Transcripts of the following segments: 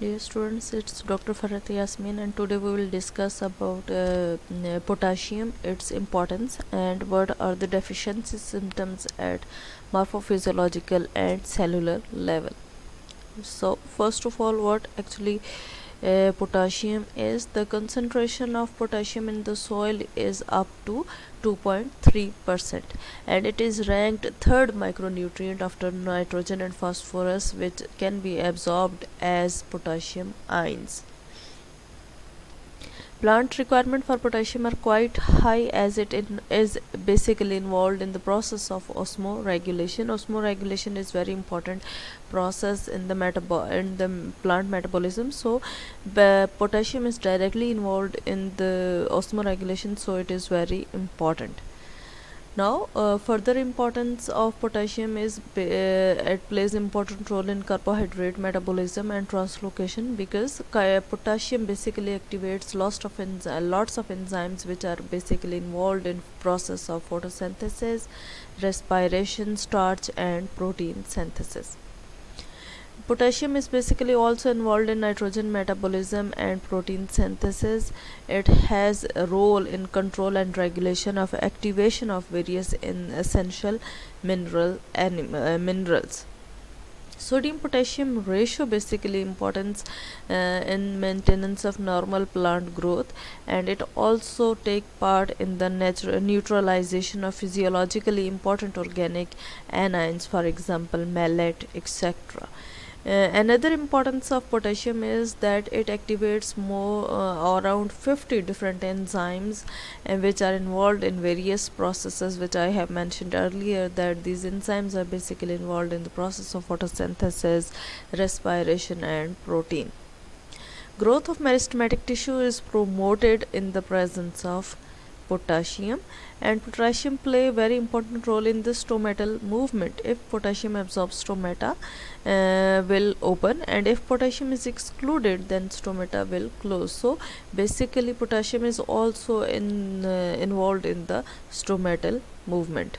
Dear students, it's Dr. Farhat Yasmeen and today we will discuss about uh, potassium, its importance and what are the deficiency symptoms at morphophysiological and cellular level. So first of all what actually uh, potassium is the concentration of potassium in the soil is up to 2.3 percent. And it is ranked third micronutrient after nitrogen and phosphorus which can be absorbed as potassium ions plant requirement for potassium are quite high as it in, is basically involved in the process of osmoregulation. Osmoregulation is very important process in the metabo in the plant metabolism. So potassium is directly involved in the osmoregulation so it is very important now uh, further importance of potassium is uh, it plays important role in carbohydrate metabolism and translocation because potassium basically activates lots of lots of enzymes which are basically involved in process of photosynthesis respiration starch and protein synthesis Potassium is basically also involved in nitrogen metabolism and protein synthesis. It has a role in control and regulation of activation of various essential mineral uh, minerals. Sodium potassium ratio basically importance uh, in maintenance of normal plant growth and it also take part in the neutralization of physiologically important organic anions for example malate etc uh, another importance of potassium is that it activates more uh, around 50 different enzymes uh, which are involved in various processes which I have mentioned earlier that these enzymes are basically involved in the process of photosynthesis, respiration and protein. Growth of meristematic tissue is promoted in the presence of potassium. And potassium play a very important role in the stomatal movement. If potassium absorbs stomata uh, will open. And if potassium is excluded then stomata will close. So basically potassium is also in uh, involved in the stomatal movement.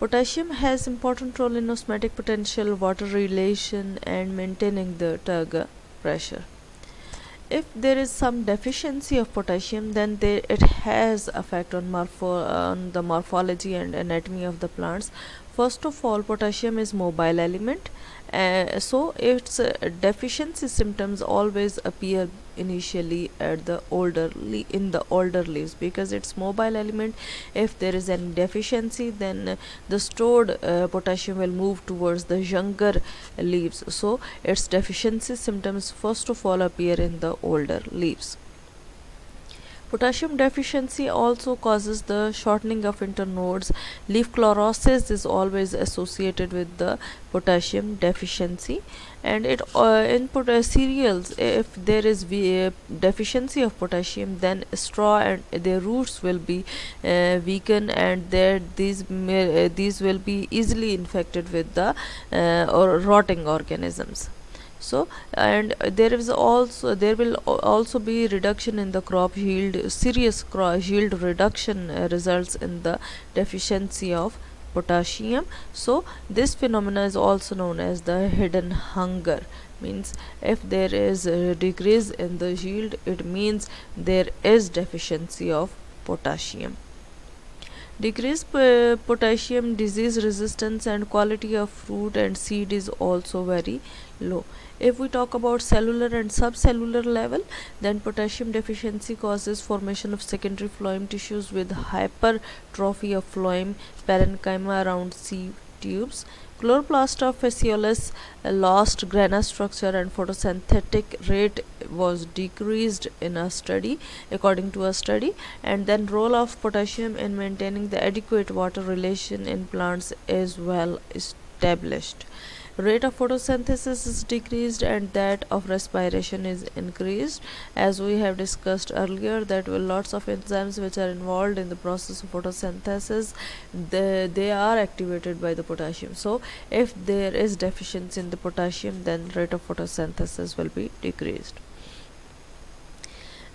Potassium has important role in osmotic potential, water relation and maintaining the turgor pressure if there is some deficiency of potassium then there it has effect on morpho on the morphology and anatomy of the plants. First of all potassium is mobile element uh, so its uh, deficiency symptoms always appear initially at the older in the older leaves because it's mobile element if there is any deficiency then the stored uh, potassium will move towards the younger leaves. So its deficiency symptoms first of all appear in the older leaves Potassium deficiency also causes the shortening of internodes. Leaf chlorosis is always associated with the potassium deficiency and it uh, in uh, cereals if there is uh, deficiency of potassium then straw and their roots will be uh, weakened and there these uh, these will be easily infected with the uh, or rotting organisms so and there is also there will also be reduction in the crop yield serious crop yield reduction uh, results in the deficiency of potassium. So this phenomena is also known as the hidden hunger. Means if there is a decrease in the yield it means there is deficiency of potassium decreased potassium disease resistance and quality of fruit and seed is also very low. If we talk about cellular and subcellular level then potassium deficiency causes formation of secondary phloem tissues with hypertrophy of phloem parenchyma around sieve tubes. Chloroplast of phaseolus lost grana structure and photosynthetic rate was decreased in a study according to a study and then role of potassium in maintaining the adequate water relation in plants is well established rate of photosynthesis is decreased and that of respiration is increased. As we have discussed earlier that lots of enzymes which are involved in the process of photosynthesis they, they are activated by the potassium. So if there is deficiency in the potassium then rate of photosynthesis will be decreased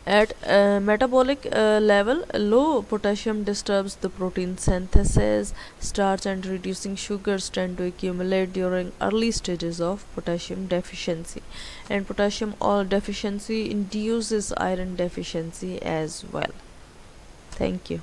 at uh, metabolic uh, level low potassium disturbs the protein synthesis starch and reducing sugars tend to accumulate during early stages of potassium deficiency. And potassium deficiency induces iron deficiency as well. Thank you